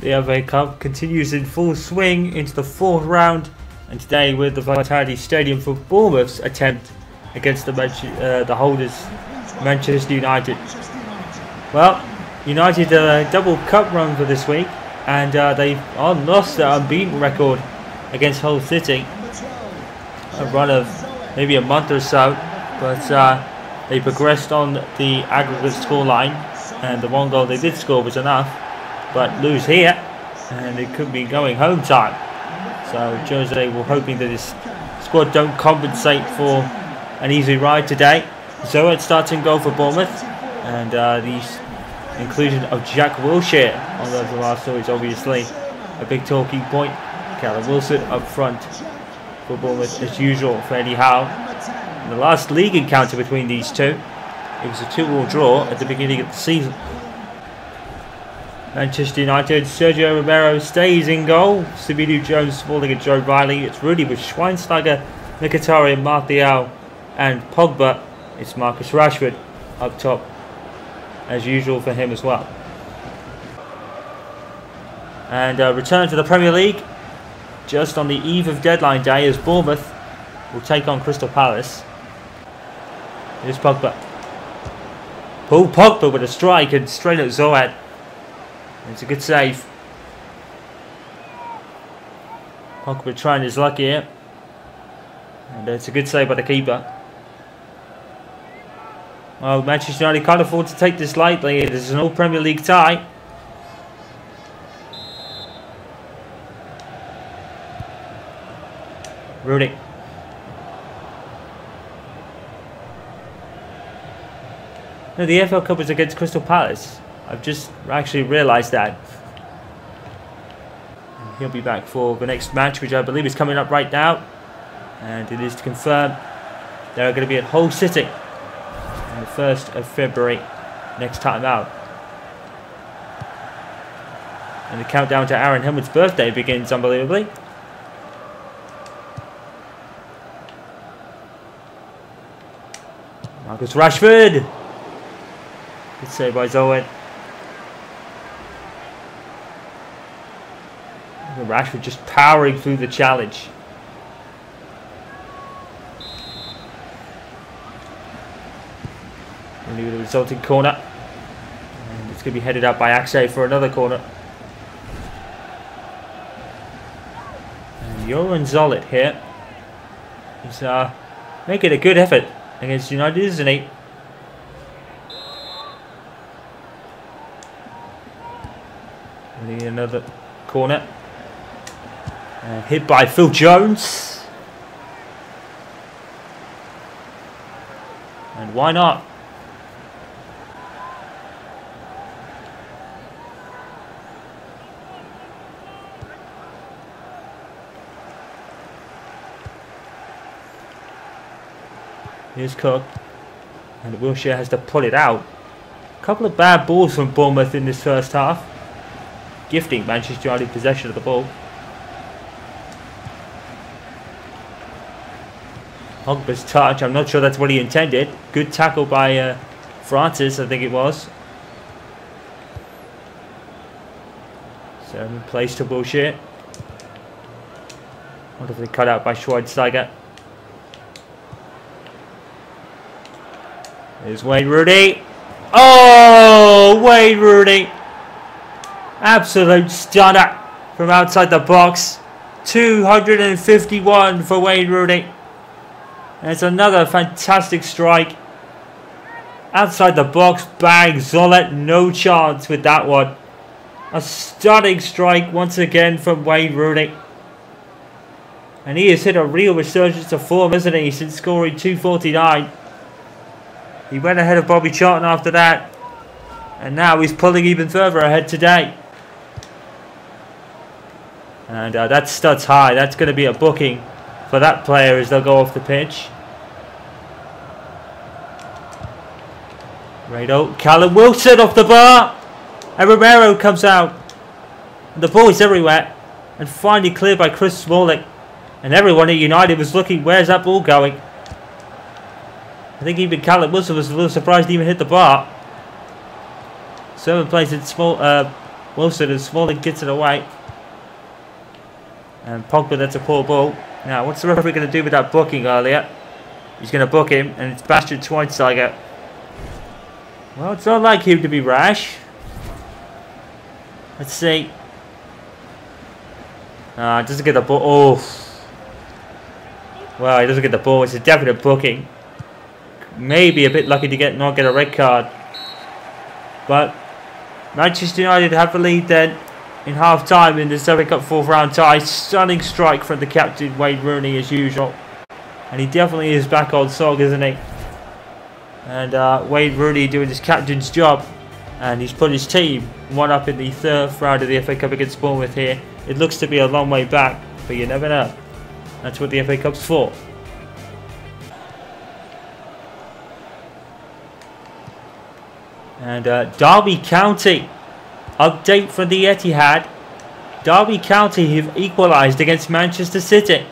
The FA Cup continues in full swing into the fourth round, and today at the Vitality Stadium for Bournemouth's attempt against the, uh, the holders, Manchester United. Well, United a double cup run for this week, and uh, they are lost their unbeaten record against Hull City. A run of maybe a month or so, but uh, they progressed on the aggregate scoreline, and the one goal they did score was enough but lose here and it could be going home time. So Jose were hoping that his squad don't compensate for an easy ride today. Zoet starting goal for Bournemouth and uh, the inclusion of Jack Wilshere on the last story is obviously a big talking point. Callum Wilson up front for Bournemouth as usual for Eddie Howe. In the last league encounter between these two, it was a 2-all draw at the beginning of the season. Manchester United, Sergio Romero stays in goal. Sabidu Jones falling at Joe Riley. It's Rudy with Schweinsteiger, Mkhitaryan, Martial and Pogba. It's Marcus Rashford up top as usual for him as well. And uh, return to the Premier League just on the eve of deadline day as Bournemouth will take on Crystal Palace. Here's Pogba. Paul Pogba with a strike and straight at Zoet. It's a good save. Pogba trying his luck here. And it's a good save by the keeper. Well, Manchester United can't afford to take this lightly. It is an all Premier League tie. Rooney. No, the EFL Cup was against Crystal Palace. I've just actually realised that. He'll be back for the next match, which I believe is coming up right now. And it is to confirm they're going to be at Hull City on the 1st of February next time out. And the countdown to Aaron Hillman's birthday begins unbelievably. Marcus Rashford! Good save by Zoet. Rashford just powering through the challenge. Only with a resulting corner. And it's going to be headed out by Akshay for another corner. And Jeroen Zoet here. He's uh, making a good effort against United, isn't he? another corner. Uh, hit by Phil Jones. And why not? Here's Cook. And Wilshere has to pull it out. A couple of bad balls from Bournemouth in this first half. Gifting Manchester United possession of the ball. Pogba's touch. I'm not sure that's what he intended. Good tackle by uh, Francis, I think it was. Seven place to bullshit. Wonderfully cut out by Schweinsteiger. There's Wayne Rooney. Oh, Wayne Rooney. Absolute stunner from outside the box. 251 for Wayne Rooney. It's another fantastic strike. Outside the box, bang, Zoet, no chance with that one. A stunning strike once again from Wayne Rooney. And he has hit a real resurgence of form, hasn't he, since scoring 249. He went ahead of Bobby Charlton after that. And now he's pulling even further ahead today. And uh, that studs high. That's going to be a booking for that player as they'll go off the pitch. Rado, Callum Wilson off the bar. And Romero comes out. And the ball is everywhere. And finally cleared by Chris Smalling. And everyone at United was looking, where's that ball going? I think even Callum Wilson was a little surprised he even hit the bar. Seven plays it small, uh, Wilson and Smalling gets it away. And Pogba, that's a poor ball. Now, what's the referee going to do with that booking earlier? He's going to book him, and it's Bastian Schweinsteiger. Well, it's not like him to be rash. Let's see. Ah, uh, doesn't get the ball. Oh. Well, he doesn't get the ball. It's a definite booking. Maybe a bit lucky to get not get a red card. But Manchester United have the lead then in half time in the 7 Cup fourth round tie. Stunning strike from the captain Wayne Rooney as usual. And he definitely is back on song, isn't he? And uh, Wayne Rooney doing his captain's job. And he's put his team one up in the third round of the FA Cup against Bournemouth here. It looks to be a long way back, but you never know. That's what the FA Cup's for. And uh, Derby County, update from the Etihad. Derby County have equalised against Manchester City.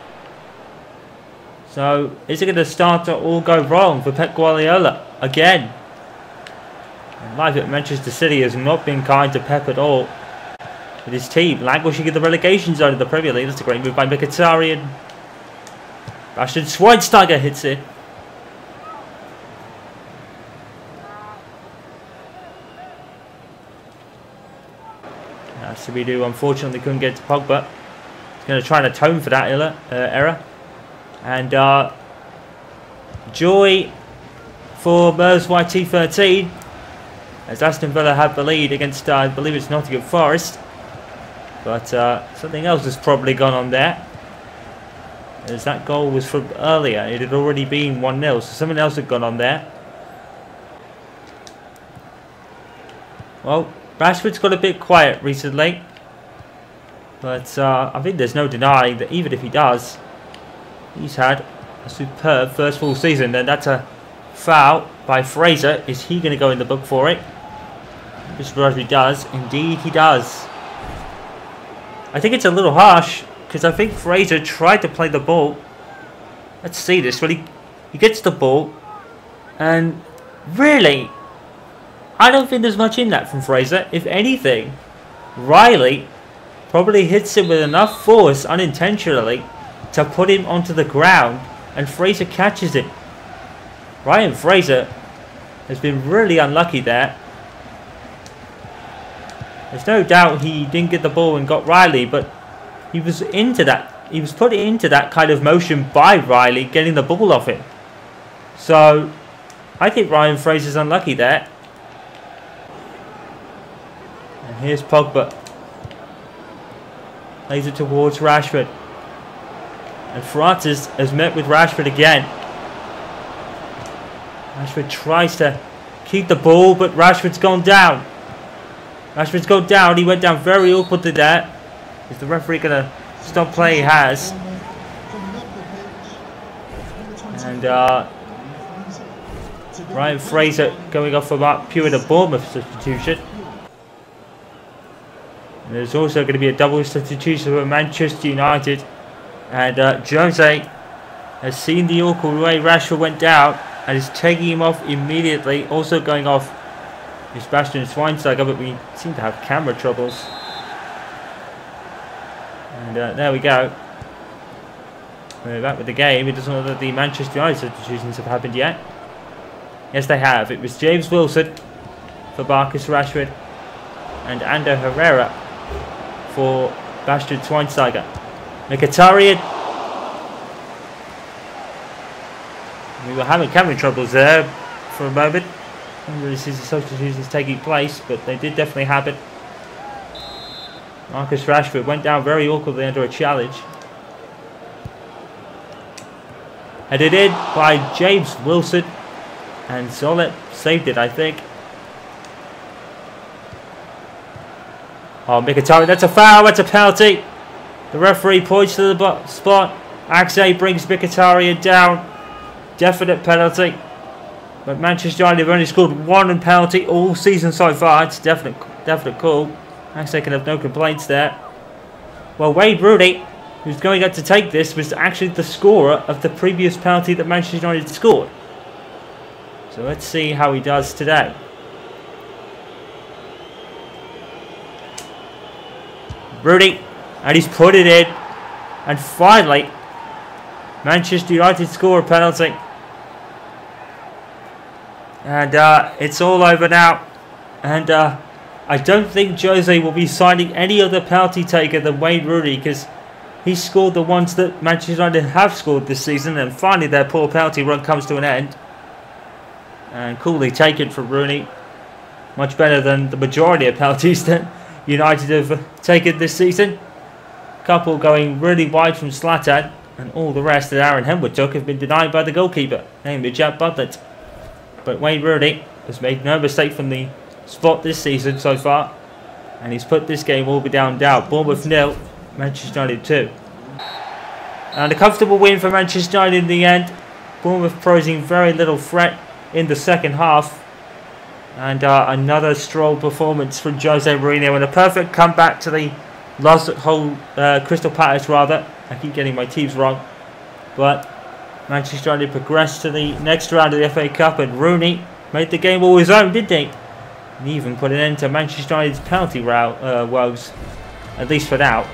So, is it going to start to all go wrong for Pep Guardiola again? Life at Manchester City has not been kind to Pep at all. With his team languishing in the relegation zone of the Premier League. That's a great move by Mkhitaryan. Bastian Schweinsteiger hits it. We do. unfortunately couldn't get to Pogba. He's going to try and atone for that uh, error. And uh, joy for Mers YT13 as Aston Villa have the lead against, uh, I believe it's Nottingham Forest. But uh, something else has probably gone on there. As that goal was from earlier. It had already been 1-0, so something else had gone on there. Well, Rashford's got a bit quiet recently. But uh, I think there's no denying that even if he does, he's had a superb first full season. And that's a foul by Fraser. Is he going to go in the book for it? Mr. Rashford does. Indeed he does. I think it's a little harsh because I think Fraser tried to play the ball. Let's see this. Well, he, he gets the ball and really I don't think there's much in that from Fraser. If anything, Riley probably hits him with enough force unintentionally to put him onto the ground and Fraser catches it. Ryan Fraser has been really unlucky there. There's no doubt he didn't get the ball and got Riley, but he was into that. He was put into that kind of motion by Riley getting the ball off him. So, I think Ryan Fraser's unlucky there. And here's Pogba. Lays it towards Rashford. And Francis has met with Rashford again. Rashford tries to keep the ball, but Rashford's gone down. Rashford's gone down. He went down very awkwardly there. Is the referee going to stop play? He has. And uh, Ryan Fraser going off for Marc Pugh, the Bournemouth substitution. And there's also going to be a double substitution for Manchester United. And uh, Jose has seen the awkward way Rashford went down and is taking him off immediately. Also going off is Bastian Schweinsteiger, but we seem to have camera troubles. And uh, there we go. We're back with the game. It doesn't look that the Manchester United substitutions have happened yet. Yes, they have. It was James Wilson for Marcus Rashford and Ander Herrera for Bastian Schweinsteiger. Mkhitaryan. We were having camera troubles there for a moment. I didn't really see the substitutions taking place, but they did definitely happen. Marcus Rashford went down very awkwardly under a challenge. Headed in by James Wilson. And Solid saved it, I think. Oh, Mkhitaryan, that's a foul, that's a penalty. The referee points to the spot. Axe brings Mkhitaryan down. Definite penalty. But Manchester United have only scored one penalty all season so far. It's definite, definite call. Axe can have no complaints there. Well, Wayne Rooney, who's going out to take this, was actually the scorer of the previous penalty that Manchester United scored. So let's see how he does today. Rooney, and he's put it in. And finally, Manchester United score a penalty. And uh, it's all over now. And uh, I don't think Jose will be signing any other penalty taker than Wayne Rooney because he scored the ones that Manchester United have scored this season. And finally, their poor penalty run comes to an end. And coolly taken from Rooney. Much better than the majority of penalties that United have uh, taken this season. Couple going really wide from Zlatan. And all the rest that Aaron Henwood took have been denied by the goalkeeper, namely Jack Butland. But Wayne Rooney has made no mistake from the spot this season so far. And he's put this game all beyond doubt. Bournemouth nil, Manchester United 2. And a comfortable win for Manchester United in the end. Bournemouth posing very little threat in the second half. And uh, another strong performance from Jose Mourinho and a perfect comeback to the loss at Hull uh, Crystal Palace rather. I keep getting my teams wrong. But Manchester United progressed to the next round of the FA Cup and Rooney made the game all his own, didn't he? And even put an end to Manchester United's penalty row, uh, woes, at least for now.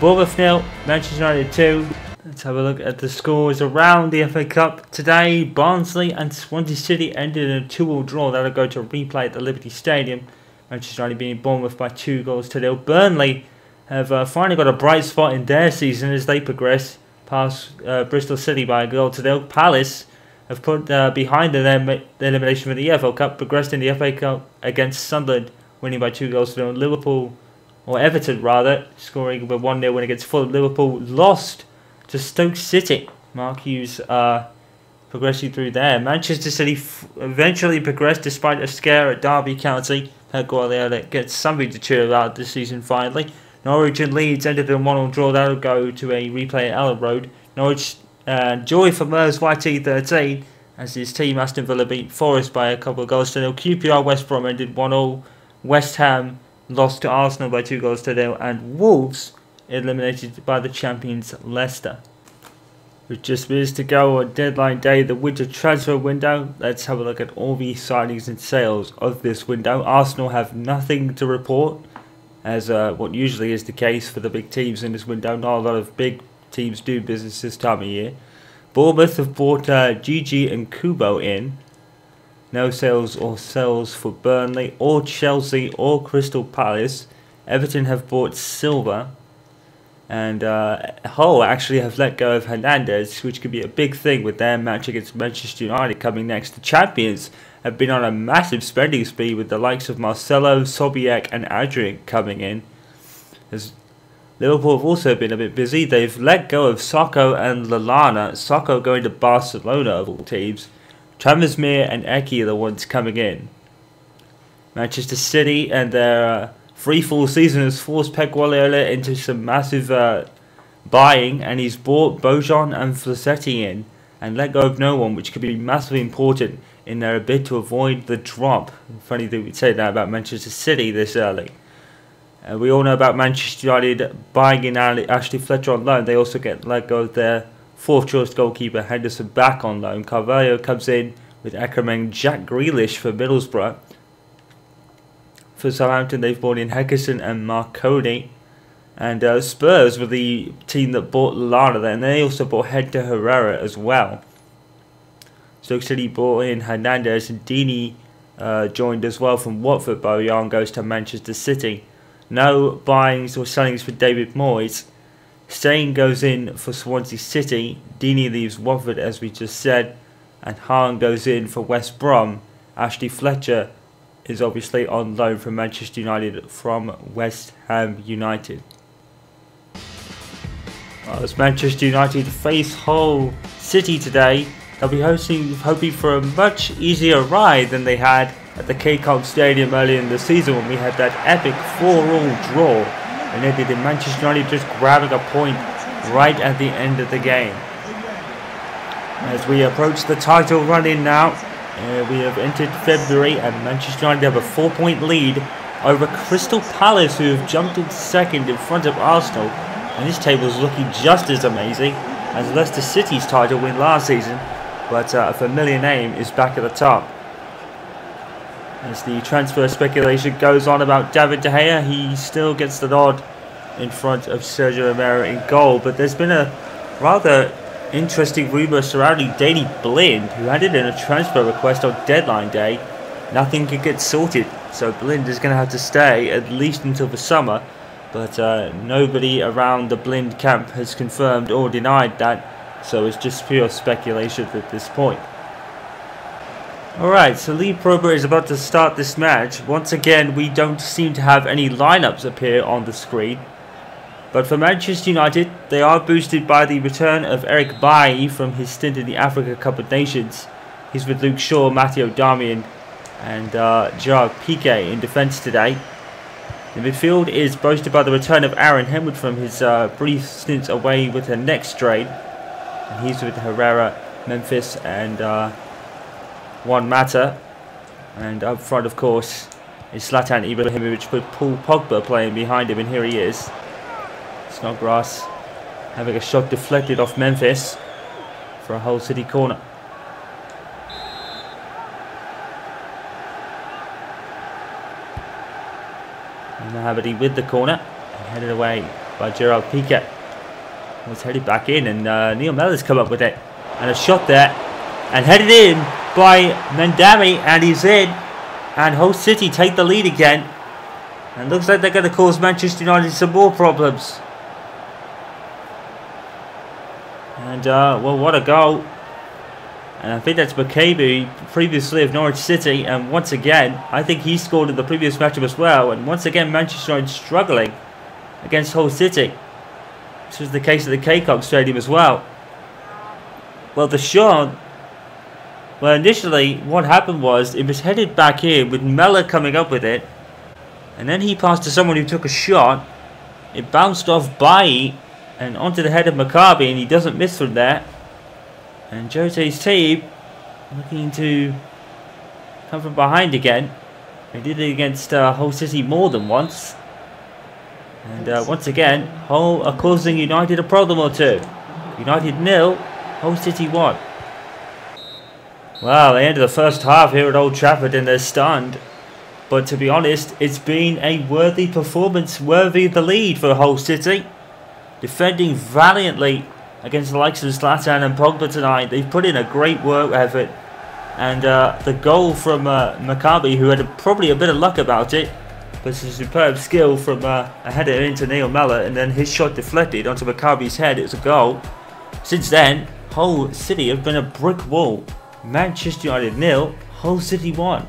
Bournemouth nil, Manchester United 2. Let's have a look at the scores around the FA Cup today. Barnsley and Swansea City ended in a 2-all draw. That'll go to replay at the Liberty Stadium. Manchester United being Bournemouth by two goals to nil. Burnley have uh, finally got a bright spot in their season as they progress past uh, Bristol City by a goal to nil. Palace have put uh, behind them the elimination for the EFL Cup, progressed in the FA Cup against Sunderland, winning by two goals to nil. Liverpool, or Everton rather, scoring with 1 0 win against Fulham. Liverpool lost to Stoke City. Mark Hughes uh, progressing through there. Manchester City eventually progressed despite a scare at Derby County. Pep Guardiola gets something to cheer about this season finally. Norwich and Leeds ended in 1 draw. That'll go to a replay at Elland Road. Norwich uh, joy for Mers YT13 as his team Aston Villa beat Forest by a couple of goals to nil. QPR West Brom ended 1 0. West Ham lost to Arsenal by two goals to nil. And Wolves eliminated by the champions Leicester. With just minutes to go on deadline day, the winter transfer window, let's have a look at all the signings and sales of this window. Arsenal have nothing to report as uh, what usually is the case for the big teams in this window. Not a lot of big teams do business this time of year. Bournemouth have bought uh, Gigi and Kubo in. No sales or sales for Burnley or Chelsea or Crystal Palace. Everton have bought Silva. And uh, Hull actually have let go of Hernandez, which could be a big thing with their match against Manchester United coming next. The champions have been on a massive spending spree with the likes of Marcelo, Sobiek and Adrian coming in. As Liverpool have also been a bit busy. They've let go of Sakho and Lallana. Sakho going to Barcelona of all teams. Transmere and Eki are the ones coming in. Manchester City and their uh, free fall season has forced Pep Guardiola into some massive uh, buying and he's bought Bojan and Flasetti in and let go of no one which could be massively important in their bid to avoid the drop. Funny that we say that about Manchester City this early. Uh, we all know about Manchester United buying in Ashley Fletcher on loan. They also get let go of their fourth choice goalkeeper Henderson back on loan. Carvalho comes in with Ackerman Jack Grealish for Middlesbrough. For Southampton, they've brought in Heckerson and Marconi. And uh, Spurs were the team that bought there, and they also bought Hector Herrera as well. Stoke City brought in Hernandez and Deeney uh, joined as well from Watford. Bojan goes to Manchester City. No buyings or sellings for David Moyes. Steyn goes in for Swansea City. Deeney leaves Watford as we just said. And Hahn goes in for West Brom. Ashley Fletcher is obviously on loan from Manchester United from West Ham United. As Manchester United face Hull City today, They'll be hosting, hoping for a much easier ride than they had at the KCOM Stadium earlier in the season when we had that epic 4-all draw and ended in Manchester United just grabbing a point right at the end of the game. As we approach the title run in now, we have entered February and Manchester United have a four-point lead over Crystal Palace who have jumped in second in front of Arsenal and this table is looking just as amazing as Leicester City's title win last season but uh, a familiar name is back at the top. As the transfer speculation goes on about David De Gea, he still gets the nod in front of Sergio Romero in goal. But there's been a rather interesting rumour surrounding Daley Blind, who handed in a transfer request on deadline day. Nothing could get sorted, so Blind is going to have to stay at least until the summer. But uh, nobody around the Blind camp has confirmed or denied that, so it's just pure speculation at this point. Alright, so Lee Probert is about to start this match. Once again, we don't seem to have any lineups appear on the screen. But for Manchester United, they are boosted by the return of Eric Bailly from his stint in the Africa Cup of Nations. He's with Luke Shaw, Matteo Darmian and uh, Gerard Piqué in defence today. The midfield is boasted by the return of Aaron Henwood from his uh, brief stint away with the next strain. And he's with Herrera, Memphis and... Uh, Juan Mata. And up front, of course, is Zlatan Ibrahimovic with Paul Pogba playing behind him, and here he is. Snodgrass having a shot deflected off Memphis for a Hull City corner. And Mahabadi with the corner, and headed away by Gerard Piqué. Was headed back in, and uh, Neil Mellor's come up with it. And a shot there, and headed in by Mandami and he's in. And Hull City take the lead again. And looks like they're going to cause Manchester United some more problems. And, uh, well, what a goal. And I think that's Mbokani, previously of Norwich City. And once again, I think he scored in the previous matchup as well. And once again, Manchester United struggling against Hull City. This was the case at the KCOM Stadium as well. Well, the shot well, initially, what happened was it was headed back in with Mellor coming up with it. And then he passed to someone who took a shot. It bounced off Bailly and onto the head of Mbokani, and he doesn't miss from there. And Jose's team looking to come from behind again. They did it against uh, Hull City more than once. And uh, once again, Hull are causing United a problem or two. United nil, Hull City 1. Well, they ended the first half here at Old Trafford and they're stunned. But to be honest, it's been a worthy performance, worthy of the lead for Hull City. Defending valiantly against the likes of Zlatan and Pogba tonight. They've put in a great work effort. And uh, the goal from uh, Mbokani, who had a, probably a bit of luck about it, but it's a superb skill from uh, a header into Neil Mellor, and then his shot deflected onto Mbokani's head. It's a goal. Since then, Hull City have been a brick wall Manchester United nil, Hull City 1.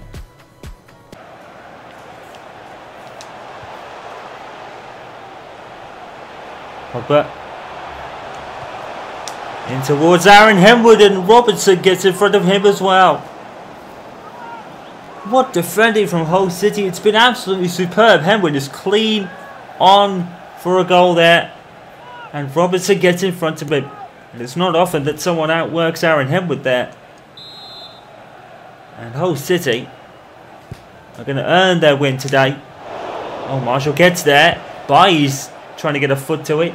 Pogba in towards Aaron Henwood and Robertson gets in front of him as well. What defending from Hull City. It's been absolutely superb. Henwood is clean on for a goal there. And Robertson gets in front of him. And it's not often that someone outworks Aaron Henwood there. And Hull City are going to earn their win today. Oh, Marshall gets there. Bailly's trying to get a foot to it.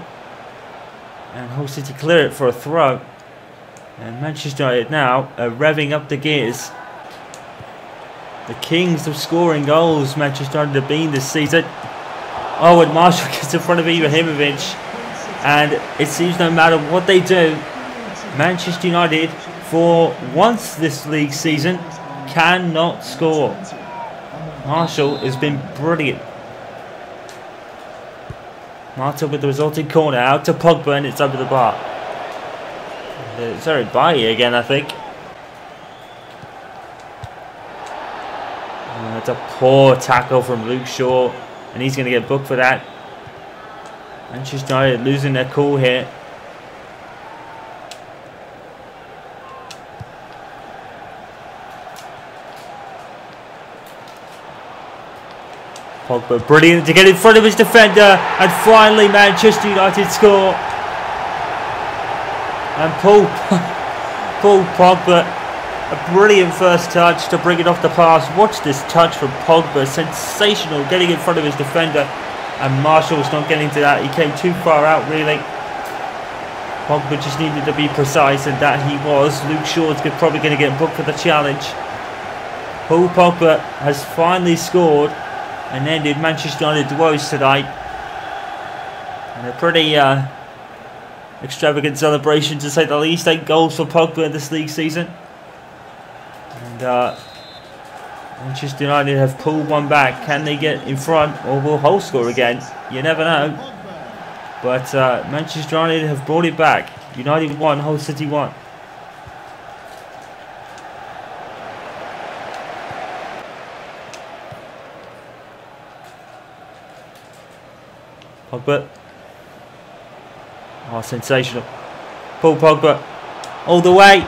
And Hull City clear it for a throw. And Manchester United now are revving up the gears. The kings of scoring goals Manchester United have been this season. Oh, and Marshall gets in front of Ibrahimovic. And it seems no matter what they do, Manchester United, for once this league season, cannot score. Marshall has been brilliant. Mata with the resulting corner out to Pogba and it's over the bar. Uh, sorry, Bailly again, I think. Oh, that's a poor tackle from Luke Shaw, and he's going to get booked for that. Manchester United losing their cool here. Pogba, brilliant to get in front of his defender, and finally Manchester United score. And Paul, Paul Pogba, a brilliant first touch to bring it off the pass. Watch this touch from Pogba, sensational, getting in front of his defender, and Marshall's not getting to that. He came too far out, really. Pogba just needed to be precise, and that he was. Luke Shaw's probably going to get booked for the challenge. Paul Pogba has finally scored and ended Manchester United's woes tonight. And a pretty uh, extravagant celebration to say the least. Eight goals for Pogba this league season. And uh, Manchester United have pulled one back. Can they get in front or will Hull score again? You never know. But uh, Manchester United have brought it back. United won, Hull City won. Pogba. Oh, sensational. Paul Pogba. All the way.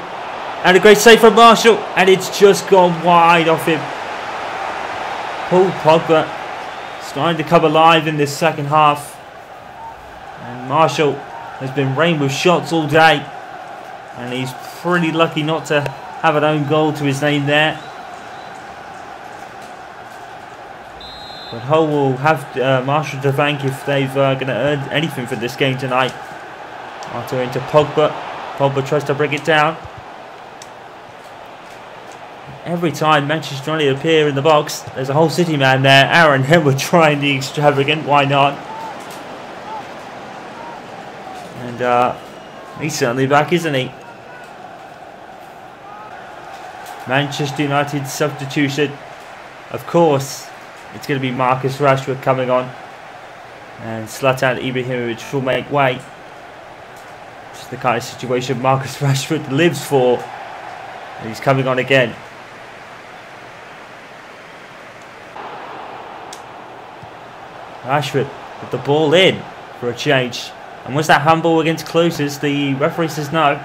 And a great save from Marshall. And it's just gone wide off him. Paul Pogba starting to come alive in this second half. And Marshall has been rained with shots all day. And he's pretty lucky not to have an own goal to his name there. But Hull will have uh, Marshall to thank if they've uh, going to earn anything for this game tonight. After into Pogba. Pogba tries to break it down. Every time Manchester United appear in the box, there's a Hull City man there. Aaron Henwood trying the extravagant. Why not? And uh, he's certainly back, isn't he? Manchester United substitution. Of course, it's going to be Marcus Rashford coming on. And Zlatan Ibrahimovic will make way. It's the kind of situation Marcus Rashford lives for. And he's coming on again. Rashford with the ball in for a change. And was that handball against Klose? The referee says no.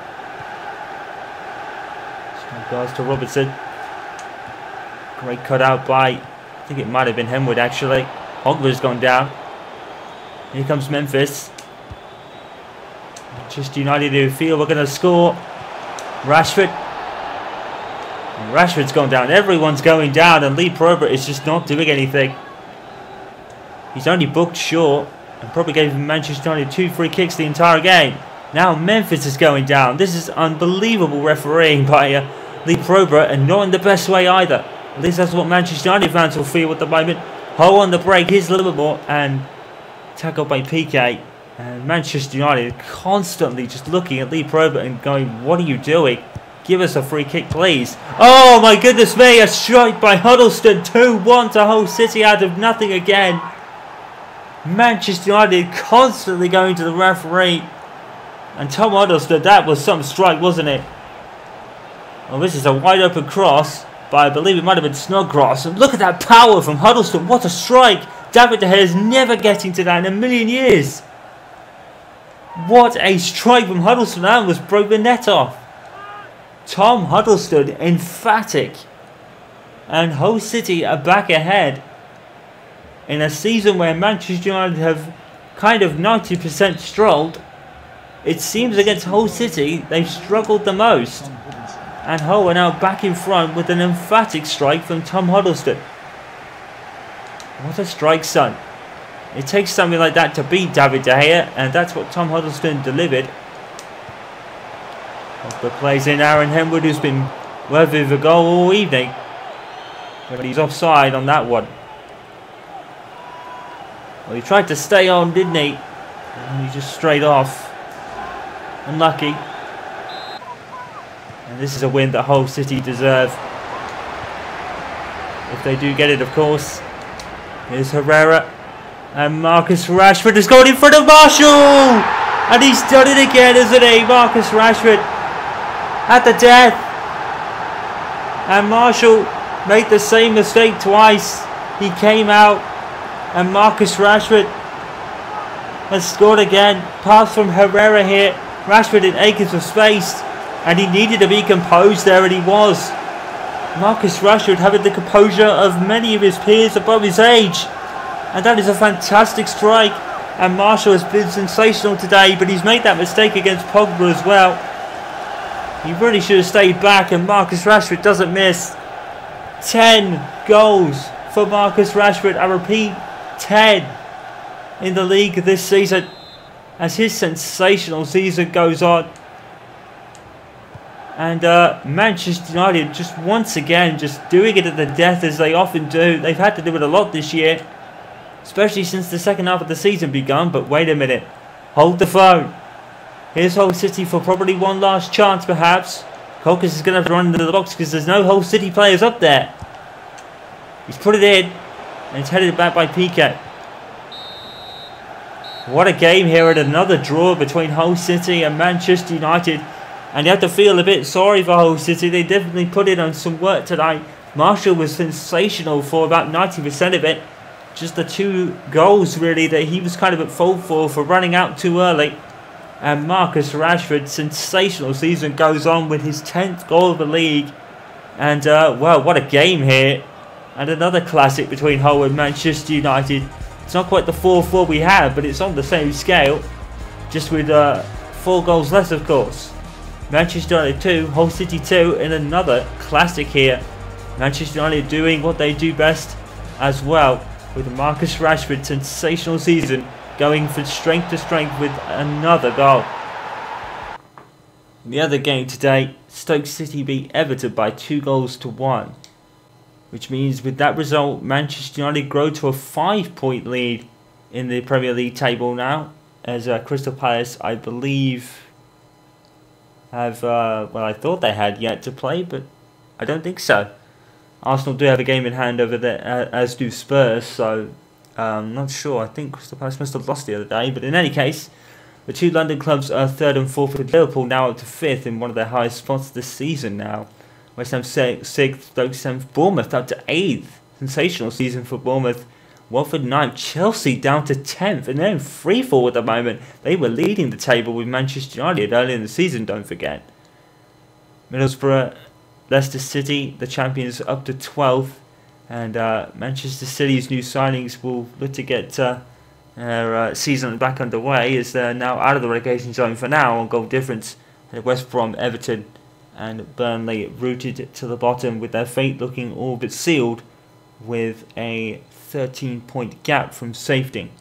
So goes to Robertson. Great cut out by I think it might have been Henwood actually. Pogba's gone down. Here comes Memphis. Manchester United who feel we're going to score. Rashford. And Rashford's gone down. Everyone's going down and Lee Probert is just not doing anything. He's only booked Shaw and probably gave Manchester United two free kicks the entire game. Now Memphis is going down. This is unbelievable refereeing by uh, Lee Probert and not in the best way either. At least that's what Manchester United fans will feel at the moment. Hull on the break, here's Livermore and tackled by Piqué. And Manchester United constantly just looking at Lee Probert and going, what are you doing? Give us a free kick, please. Oh my goodness me, a strike by Huddlestone. 2-1 to Hull City out of nothing again. Manchester United constantly going to the referee. And Tom Huddlestone, that was some strike, wasn't it? Well, this is a wide open cross but I believe it might have been Snodgrass. And look at that power from Huddlestone. What a strike. David De Gea is never getting to that in a million years. What a strike from Huddlestone. That was broke the net off. Tom Huddlestone, emphatic. And Hull City are back ahead. In a season where Manchester United have kind of 90% strolled, it seems against Hull City they've struggled the most and Hull are now back in front with an emphatic strike from Tom Huddlestone. What a strike, son. It takes something like that to beat David De Gea, and that's what Tom Huddlestone delivered. The plays in Aaron Henwood, who's been worthy of a goal all evening. But he's offside on that one. Well, he tried to stay on, didn't he? And he just straight off. Unlucky. And this is a win that Hull City deserve. If they do get it, of course. Here's Herrera. And Marcus Rashford has gone in front of Marshall! And he's done it again, isn't he? Marcus Rashford at the death. And Marshall made the same mistake twice. He came out and Marcus Rashford has scored again. Pass from Herrera here. Rashford in acres of space and he needed to be composed there and he was. Marcus Rashford having the composure of many of his peers above his age and that is a fantastic strike and Marshall has been sensational today but he's made that mistake against Pogba as well. He really should have stayed back and Marcus Rashford doesn't miss. 10 goals for Marcus Rashford. I repeat, 10 in the league this season as his sensational season goes on. And uh, Manchester United just once again just doing it at the death as they often do. They've had to do it a lot this year. especially since the second half of the season begun. But wait a minute, hold the phone. Here's Hull City for probably one last chance, perhaps. Colchis is going to have to run into the box because there's no Hull City players up there. He's put it in, and it's headed back by Piqué. What a game here and another draw between Hull City and Manchester United. And you have to feel a bit sorry for Hull City. They definitely put in on some work tonight. Marshall was sensational for about 90% of it. Just the two goals really that he was kind of at fault for, for running out too early. And Marcus Rashford, sensational season goes on with his 10th goal of the league. And, uh, well, what a game here. And another classic between Hull and Manchester United. It's not quite the 4-4 we had, but it's on the same scale. Just with uh, four goals less, of course. Manchester United 2, Hull City 2 in another classic here. Manchester United doing what they do best as well. With Marcus Rashford sensational season going from strength to strength with another goal. In the other game today, Stoke City beat Everton by two goals to one which means with that result, Manchester United grow to a five point lead in the Premier League table now, as uh, Crystal Palace, I believe, have, uh, well, I thought they had yet to play, but I don't think so. Arsenal do have a game in hand over there, as do Spurs, so I'm um, not sure. I think Crystal Palace must have lost the other day, but in any case, the two London clubs are third and fourth, with Liverpool now up to fifth in one of their highest spots this season now. West Ham sixth, Stoke seventh, Bournemouth up to eighth. Sensational season for Bournemouth. Watford ninth, Chelsea down to tenth, and they're in free fall at the moment. They were leading the table with Manchester United early in the season. Don't forget. Middlesbrough, Leicester City, the champions, up to twelfth, and uh, Manchester City's new signings will look to get uh, their uh, season back underway as they're now out of the relegation zone for now on goal difference. West Brom, Everton, and Burnley rooted to the bottom with their fate looking all but sealed with a 13 point gap from safety.